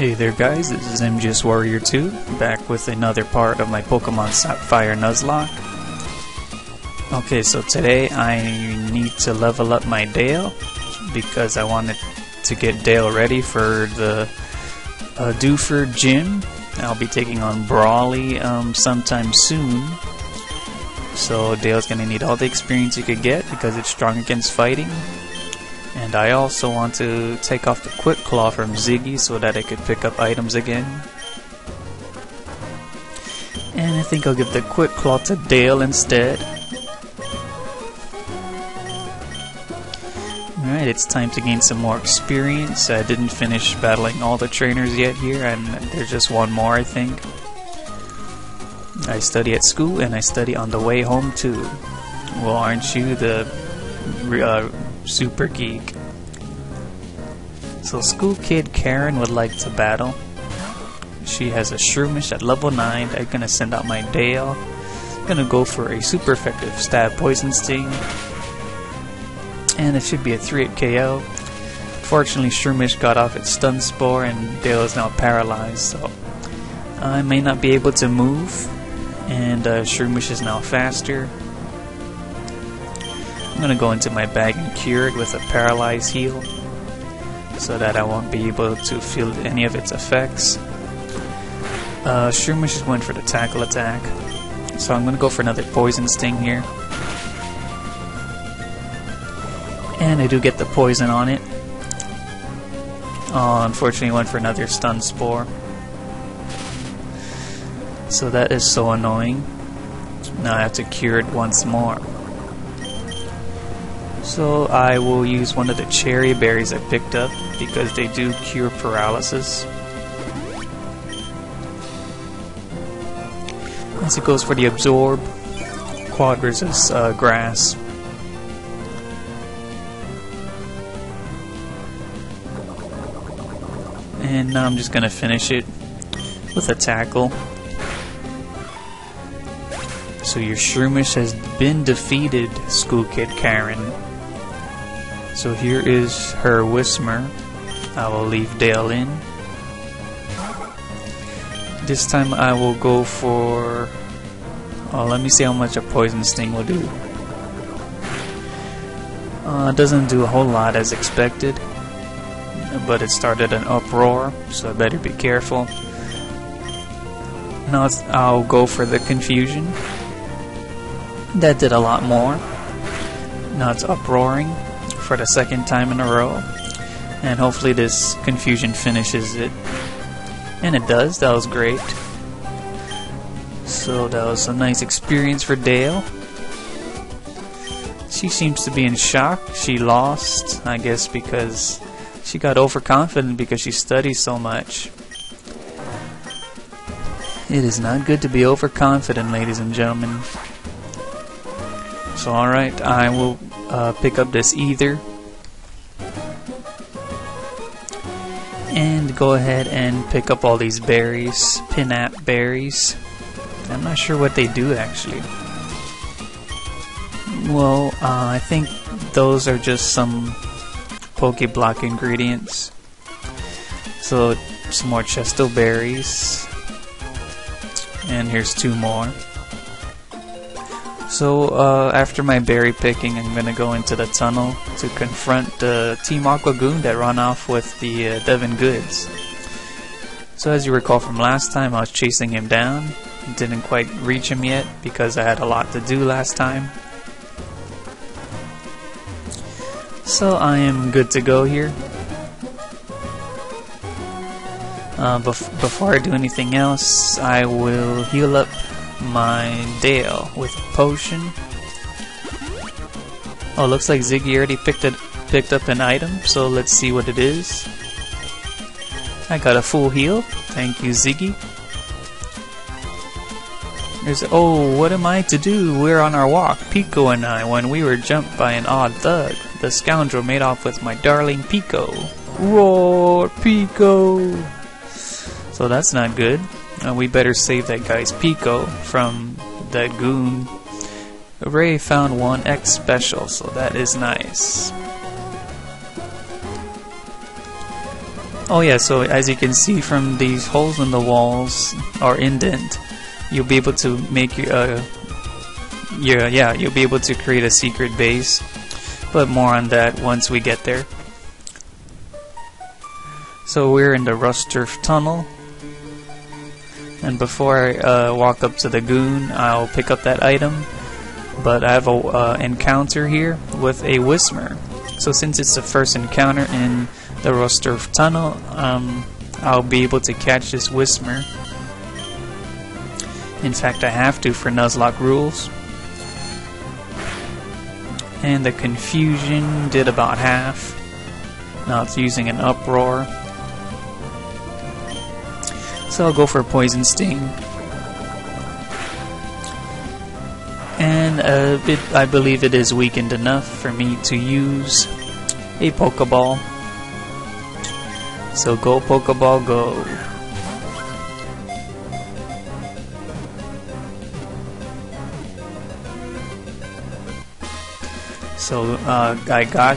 Hey there guys, this is MGS Warrior 2, back with another part of my Pokemon Sapphire Nuzlocke. Okay, so today I need to level up my Dale, because I wanted to get Dale ready for the uh, Gym. I'll be taking on Brawly um, sometime soon. So Dale's gonna need all the experience he could get, because it's strong against fighting. And I also want to take off the Quick Claw from Ziggy so that I could pick up items again. And I think I'll give the Quick Claw to Dale instead. Alright, it's time to gain some more experience. I didn't finish battling all the trainers yet here, and there's just one more, I think. I study at school, and I study on the way home too. Well, aren't you the uh, super geek. So school kid Karen would like to battle. She has a Shroomish at level 9. I'm gonna send out my Dale. I'm gonna go for a super effective stab poison sting. And it should be a 3 hit KO. Fortunately Shroomish got off its stun spore and Dale is now paralyzed, so I may not be able to move. And uh, Shroomish is now faster. I'm gonna go into my bag and cure it with a paralyzed heal so that I won't be able to feel any of its effects. Uh, Shroomish is going for the tackle attack, so I'm gonna go for another poison sting here. And I do get the poison on it. Oh, unfortunately, went for another stun spore. So that is so annoying. Now I have to cure it once more. So I will use one of the Cheri berries I picked up because they do cure paralysis. As it goes for the absorb, quad versus uh, grass. And now I'm just gonna finish it with a tackle. So your Shroomish has been defeated, School Kid Karen. So here is her Whismur. I will leave Dale in. This time I will go for... Oh, let me see how much a Poison Sting will do. Uh, doesn't do a whole lot as expected. But it started an uproar, so I better be careful. Now I'll go for the Confusion. That did a lot more. Now it's uproaring for the second time in a row. And hopefully this confusion finishes it. And it does, that was great. So that was a nice experience for Dale. She seems to be in shock. She lost, I guess because she got overconfident because she studies so much. It is not good to be overconfident, ladies and gentlemen. So alright, I will uh, pick up this Ether. And go ahead and pick up all these berries, Pinap berries. I'm not sure what they do actually. Well, uh, I think those are just some Pokeblock ingredients. So, some more Chesto berries. And here's two more. So uh, after my berry picking, I'm gonna go into the tunnel to confront the uh, Team Aqua Goon that run off with the uh, Devon Goods. So as you recall from last time, I was chasing him down. Didn't quite reach him yet because I had a lot to do last time. So I am good to go here. Uh, bef before I do anything else, I will heal up my Dale with potion. Oh, looks like Ziggy already picked it, picked up an item, so let's see what it is. I got a full heal. Thank you, Ziggy. There's oh, what am I to do? We're on our walk, Peeko and I, when we were jumped by an odd thug. The scoundrel made off with my darling Peeko. Roar, Peeko! So that's not good. Uh, we better save that guy's Peeko from that goon. Ray found one X special, so that is nice. Oh yeah, so as you can see from these holes in the walls or indent, you'll be able to make your, uh, yeah, you'll be able to create a secret base. But more on that once we get there. So we're in the Rusturf Tunnel. And before I uh, walk up to the goon, I'll pick up that item. But I have a uh, encounter here with a Whismur. So since it's the first encounter in the Rusturf Tunnel, um, I'll be able to catch this Whismur. In fact, I have to for Nuzlocke rules. And the confusion did about half. Now it's using an uproar. So I'll go for Poison Sting. And uh, it, I believe it is weakened enough for me to use a Pokeball. So go Pokeball go. So uh, I got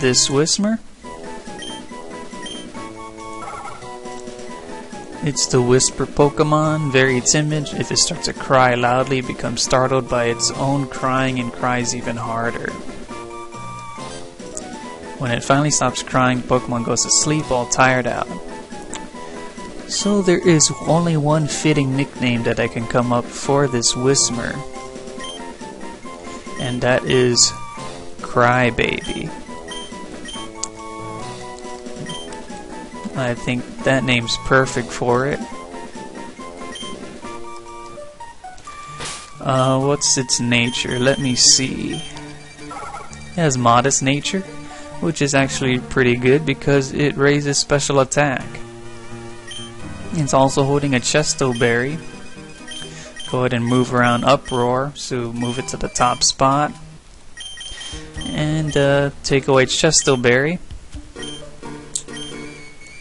this Whismur. It's the Whisper Pokemon, very timid. If it starts to cry loudly, it becomes startled by its own crying and cries even harder. When it finally stops crying, Pokemon goes to sleep all tired out. So there is only one fitting nickname that I can come up for this Whismur. And that is Crybaby. I think that name's perfect for it. Uh, what's its nature? Let me see. It has modest nature, which is actually pretty good because it raises special attack. It's also holding a Chesto Berry. Go ahead and move around Uproar, so move it to the top spot. And uh, take away Chesto Berry.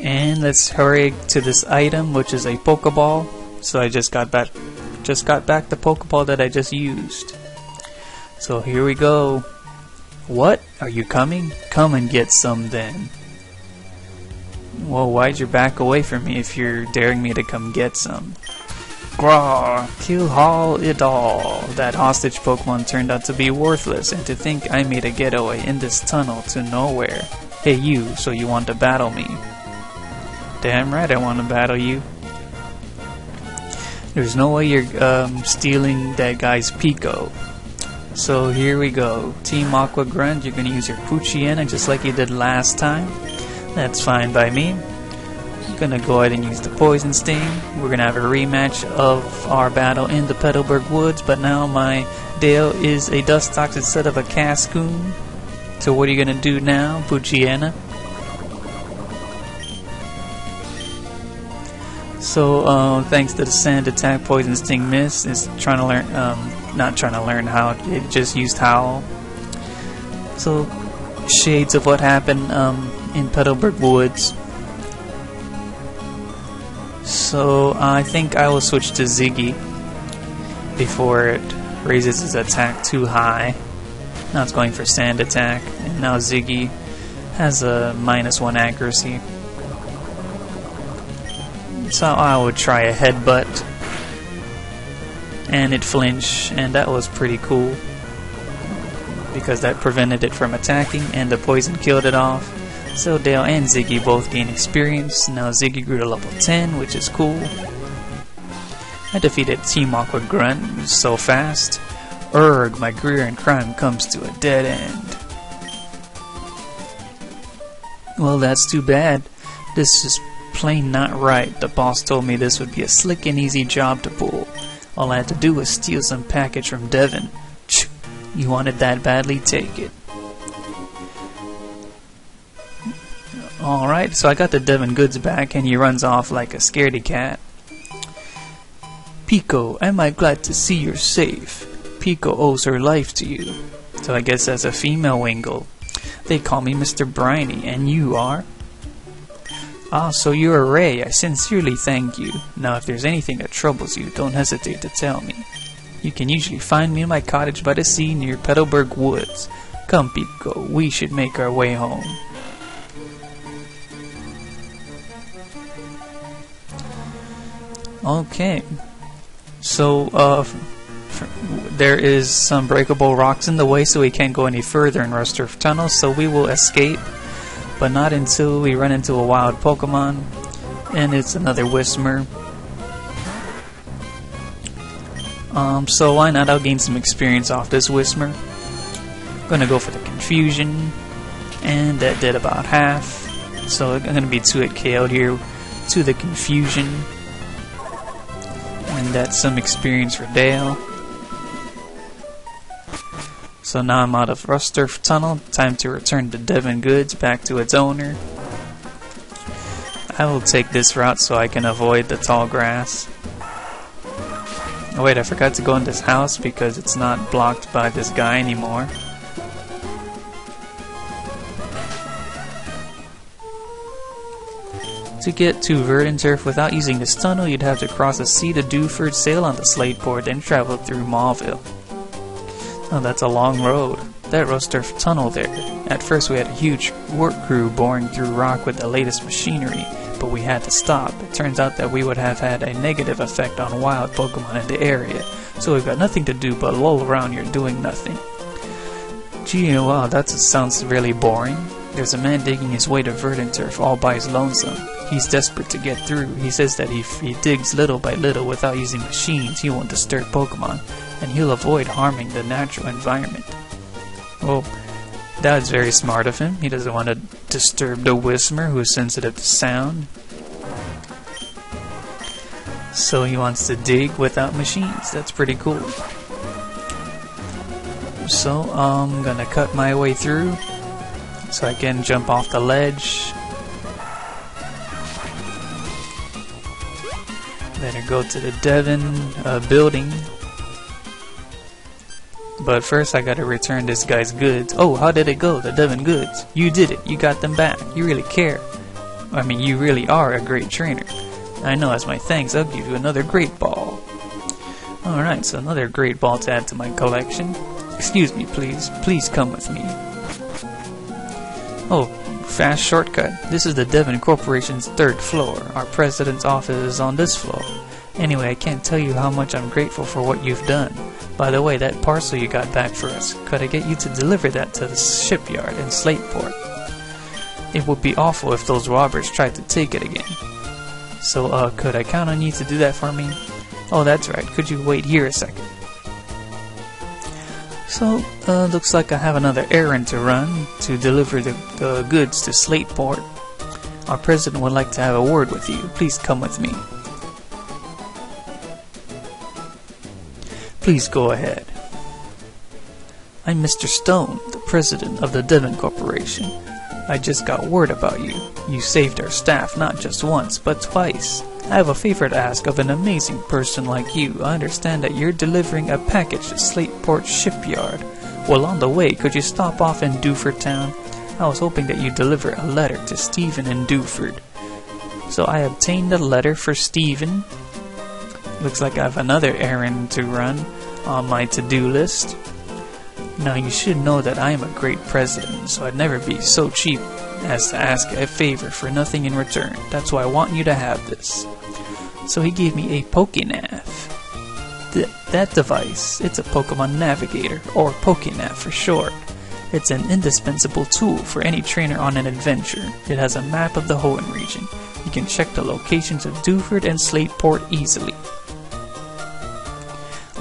And let's hurry to this item, which is a Pokeball. So I just got back, just got back the Pokeball that I just used. So here we go. What? Are you coming? Come and get some then. Well, why'd you back away from me if you're daring me to come get some? Graw! Kill all it all! That hostage Pokemon turned out to be worthless, and to think I made a getaway in this tunnel to nowhere. Hey you, so you want to battle me? Damn right I want to battle you. There's no way you're um, stealing that guy's Peeko. So here we go. Team Aqua Grunt, you're going to use your Poochyena just like you did last time. That's fine by me. I'm going to go ahead and use the Poison Sting. We're going to have a rematch of our battle in the Petalburg Woods, but now my Dale is a Dustox instead of a Cascoon. So what are you going to do now, Poochyena? So, uh, thanks to the Sand Attack, Poison Sting Miss, is trying to learn, um, not trying to learn how, it just used Howl. So, shades of what happened um, in Petalburg Woods. So, I think I will switch to Ziggy before it raises its attack too high. Now it's going for Sand Attack, and now Ziggy has a minus one accuracy. So I would try a headbutt. And it flinched, and that was pretty cool. Because that prevented it from attacking, and the poison killed it off. So Dale and Ziggy both gain experience. Now Ziggy grew to level 10, which is cool. I defeated Team Aqua Grunt so fast. Erg, my career in crime comes to a dead end. Well, that's too bad. This is plain not right. The boss told me this would be a slick and easy job to pull. All I had to do was steal some package from Devon. Ch you wanted that badly, take it. Alright, so I got the Devon goods back and he runs off like a scaredy cat. Peeko, am I glad to see you're safe. Peeko owes her life to you. So I guess that's a female Wingull. They call me Mr. Briney, and you are? Ah, so you're Ray. I sincerely thank you. Now, if there's anything that troubles you, don't hesitate to tell me. You can usually find me in my cottage by the sea near Petalburg Woods. Come, Peeko, we should make our way home. Okay. So, uh, there is some breakable rocks in the way, so we can't go any further in Rusturf Tunnel, so we will escape, but not until we run into a wild Pokemon, and it's another Whismur. Um, so why not? I'll gain some experience off this Whismur. gonna go for the Confusion, and that did about half. So I'm gonna be 2 hit KO'd here to the Confusion. And that's some experience for Dale. So now I'm out of Rusturf Tunnel. Time to return the Devon Goods back to its owner. I will take this route so I can avoid the tall grass. Oh wait, I forgot to go in this house because it's not blocked by this guy anymore. To get to Verdanturf without using this tunnel, you'd have to cross the sea to Dewford, sail on the Slateport, then travel through Mauville. Oh, that's a long road. That Rusturf tunnel there. At first we had a huge work crew boring through rock with the latest machinery, but we had to stop. It turns out that we would have had a negative effect on wild Pokemon in the area, so we've got nothing to do but loll around here doing nothing. Gee, wow, that sounds really boring. There's a man digging his way to Verdanturf all by his lonesome. He's desperate to get through. He says that if he digs little by little without using machines, he won't disturb Pokemon, and he'll avoid harming the natural environment. Well, that's very smart of him. He doesn't want to disturb the Whismur, who's sensitive to sound. So he wants to dig without machines. That's pretty cool. So I'm gonna cut my way through so I can jump off the ledge. Better go to the Devon uh, building but first I gotta return this guy's goods. Oh, how did it go? The Devon goods. You did it. You got them back. You really care. I mean, you really are a great trainer. I know as my thanks, I'll give you another great ball. Alright, so another great ball to add to my collection. Excuse me, please. Please come with me. Oh, fast shortcut. This is the Devon Corporation's third floor. Our president's office is on this floor. Anyway, I can't tell you how much I'm grateful for what you've done. By the way, that parcel you got back for us, could I get you to deliver that to the shipyard in Slateport? It would be awful if those robbers tried to take it again. So, uh, could I count on you to do that for me? Oh, that's right. Could you wait here a second? So, uh, looks like I have another errand to run to deliver the, the goods to Slateport. Our president would like to have a word with you. Please come with me. Please go ahead. I'm Mr. Stone, the president of the Devon Corporation. I just got word about you. You saved our staff not just once, but twice. I have a favor to ask of an amazing person like you. I understand that you're delivering a package to Slateport Shipyard. Well, on the way, could you stop off in Dewford Town? I was hoping that you'd deliver a letter to Steven in Dewford. So I obtained a letter for Steven Looks like I have another errand to run on my to-do list. Now you should know that I am a great president, so I'd never be so cheap as to ask a favor for nothing in return. That's why I want you to have this. So he gave me a Pokénav. Th that device, it's a Pokemon Navigator, or Pokénav for short. It's an indispensable tool for any trainer on an adventure. It has a map of the Hoenn region. You can check the locations of Dewford and Slateport easily.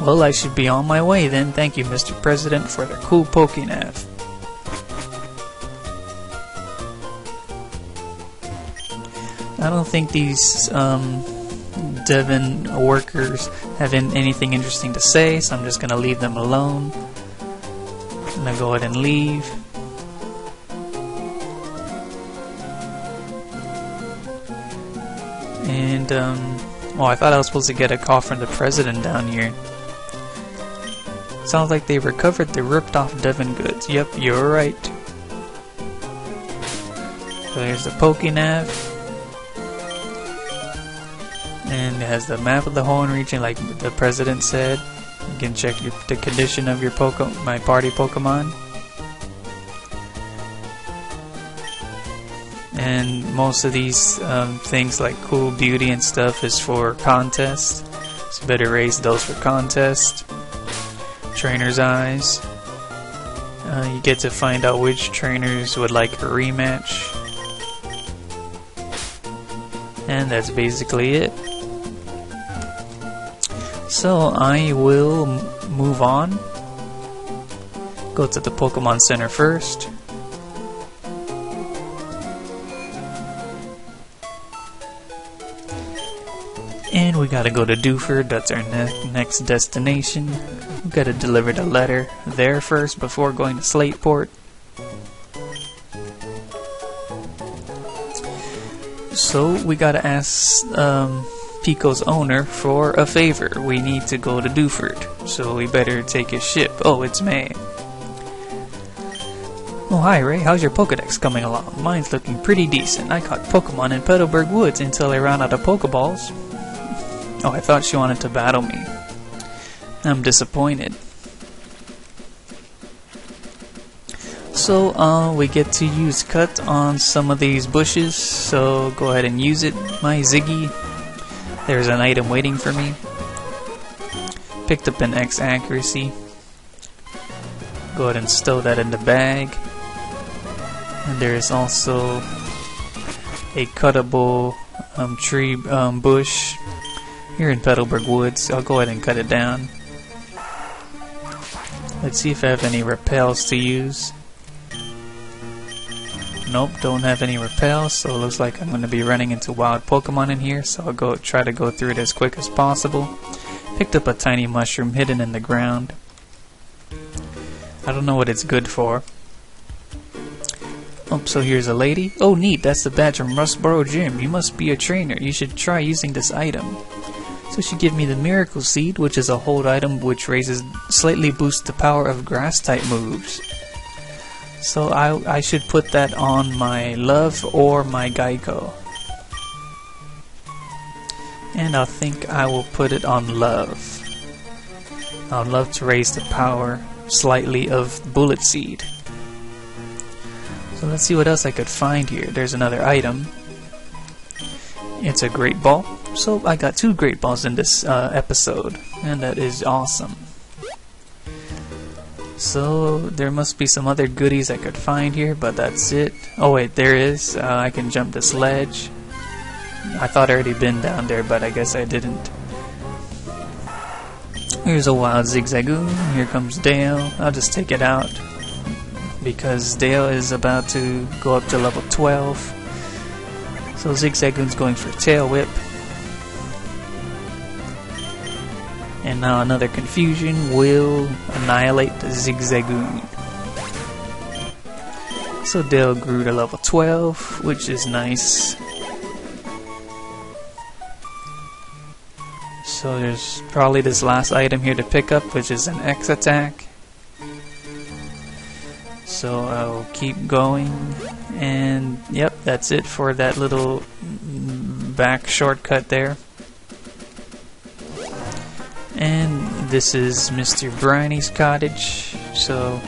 Well, I should be on my way then. Thank you, Mr. President, for the cool Pokénav. I don't think these um, Devon workers have anything interesting to say, so I'm just going to leave them alone. I'm going to go ahead and leave. And, um, well, I thought I was supposed to get a call from the president down here. Sounds like they recovered the ripped off Devon goods. Yep, you're right. So there's the Pokénav. And it has the map of the Hoenn region like the president said. You can check your, the condition of your Poke my party Pokemon. and most of these um, things like cool beauty and stuff is for contest. So better raise those for contest. Trainer's eyes. Uh, you get to find out which trainers would like a rematch. And that's basically it. So I will move on. Go to the Pokemon Center first. And we gotta go to Dewford, that's our ne next destination. We gotta deliver the letter there first before going to Slateport. So we gotta ask um, Peeko's owner for a favor. We need to go to Dewford, so we better take his ship. Oh, it's May. Oh, hi Ray, how's your Pokedex coming along? Mine's looking pretty decent. I caught Pokemon in Petalburg Woods until I ran out of Pokeballs. Oh, I thought she wanted to battle me. I'm disappointed. So, uh, we get to use cut on some of these bushes, so go ahead and use it. My Ziggy, there's an item waiting for me. Picked up an X accuracy. Go ahead and stow that in the bag. And there's also a cuttable um, tree um, bush here in Petalburg Woods. I'll go ahead and cut it down. Let's see if I have any repels to use. Nope, don't have any repels, so it looks like I'm going to be running into wild Pokemon in here, so I'll go try to go through it as quick as possible. Picked up a tiny mushroom hidden in the ground. I don't know what it's good for. Oh, so here's a lady. Oh, neat, that's the badge from Rustboro Gym. You must be a trainer. You should try using this item. So she gave me the Miracle Seed, which is a hold item which raises slightly boosts the power of grass type moves. So I, I should put that on my Love or my Geico. And I think I will put it on Love. I'd love to raise the power slightly of Bullet Seed. So let's see what else I could find here. There's another item. It's a Great Ball. So I got two Great Balls in this uh, episode, and that is awesome. So there must be some other goodies I could find here, but that's it. Oh wait, there is. Uh, I can jump this ledge. I thought I already been down there, but I guess I didn't. Here's a wild Zigzagoon. Here comes Dale. I'll just take it out because Dale is about to go up to level 12. So Zigzagoon's going for Tail Whip. And now another confusion will annihilate the Zigzagoon. So Dale grew to level 12, which is nice. So there's probably this last item here to pick up, which is an X attack. So I'll keep going. And yep, that's it for that little back shortcut there. And this is Mr. Briney's cottage. So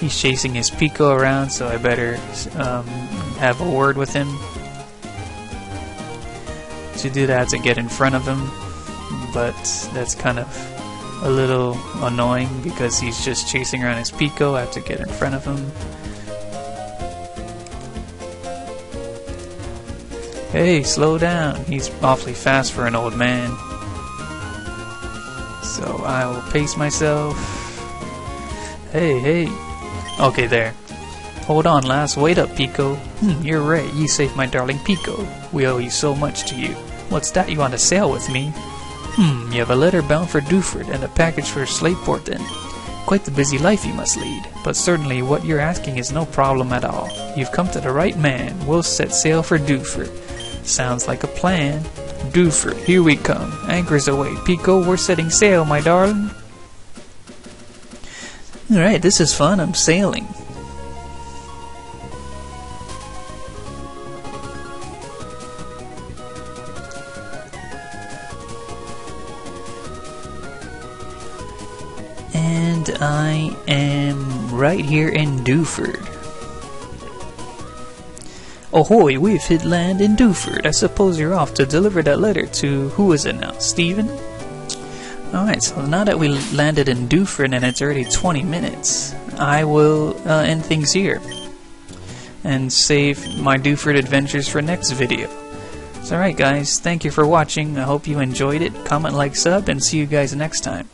he's chasing his Peeko around, so I better um, have a word with him. To do that, to get in front of him, but that's kind of a little annoying because he's just chasing around his Peeko. I have to get in front of him. Hey, slow down. He's awfully fast for an old man. I will pace myself. Hey, hey. Okay, there. Hold on, lass. Wait up, Peeko. Hmm, you're right. You saved my darling Peeko. We owe you so much to you. What's that? You want to sail with me? Hmm, you have a letter bound for Dewford and a package for Slateport then. Quite the busy life you must lead, but certainly what you're asking is no problem at all. You've come to the right man. We'll set sail for Dewford. Sounds like a plan. Dewford, here we come. Anchors away. Peeko, we're setting sail, my darling. Alright, this is fun. I'm sailing. And I am right here in Dewford. Ahoy, we've hit land in Dewford. I suppose you're off to deliver that letter to, who is it now, Steven? Alright, so now that we landed in Dewford and it's already 20 minutes, I will uh, end things here. And save my Dewford adventures for next video. So alright guys, thank you for watching. I hope you enjoyed it. Comment, like, sub, and see you guys next time.